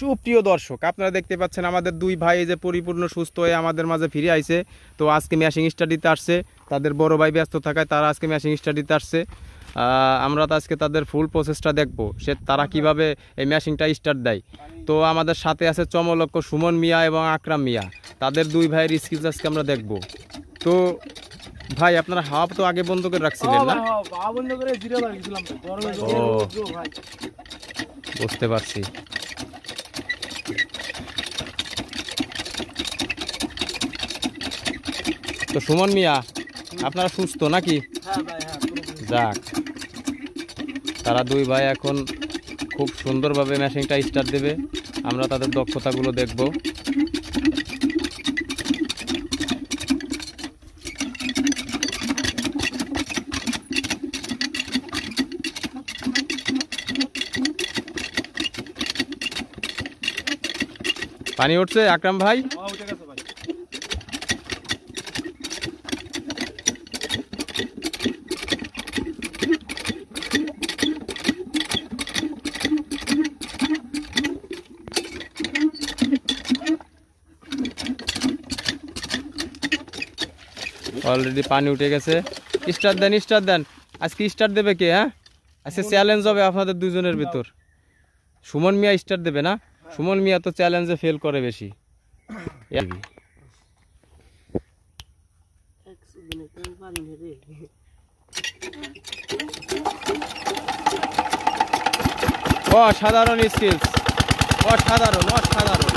সুপ্রিয় দর্শক আপনারা দেখতে পাচ্ছেন আমাদের দুই ভাই যে পরিপূর্ণ সুস্থ হয়ে আমাদের মাঝে ফিরে আইছে। তো আজকে ম্যাশিং স্টাডিতে আসছে। তাদের বড় ভাই ব্যস্ত থাকায় তারা আজকে ম্যাশিং স্টাডিতে আসছে। আমরা তো আজকে তাদের ফুল প্রসেসটা দেখব। সে তারা কীভাবে এই ম্যাশিংটা স্টার্ট দেয়। তো আমাদের সাথে আছে চমলক্ষ সুমন মিয়া এবং আকরাম মিয়া। তাদের দুই ভাইয়ের স্কিলস আজকে আমরা দেখব। তো ভাই আপনারা হাওয়া তো আগে বন্ধ করে রাখছিলেন না। বুঝতে পারছি। তো সুমন মিয়া, আপনারা সুস্থ নাকি? হ্যাঁ হ্যাঁ। যাক, তারা দুই ভাই এখন খুব সুন্দরভাবে ম্যাশিংটা স্টার্ট দেবে। আমরা তাদের দক্ষতাগুলো দেখব। পানি উঠছে, আকরাম ভাই? অলরেডি পানি উঠে গেছে। স্টার দেন স্টার্ট দেন। আজকে স্টার্ট দেবে কে হ্যাঁ? আজকে চ্যালেঞ্জ হবে আপনাদের দুজনের ভিতর। সুমন মিয়া স্টার্ট দেবে না? সুমন মিয়া তো চ্যালেঞ্জে ফেল করে বেশি। অসাধারণ স্কিলস অসাধারণ অসাধারণ।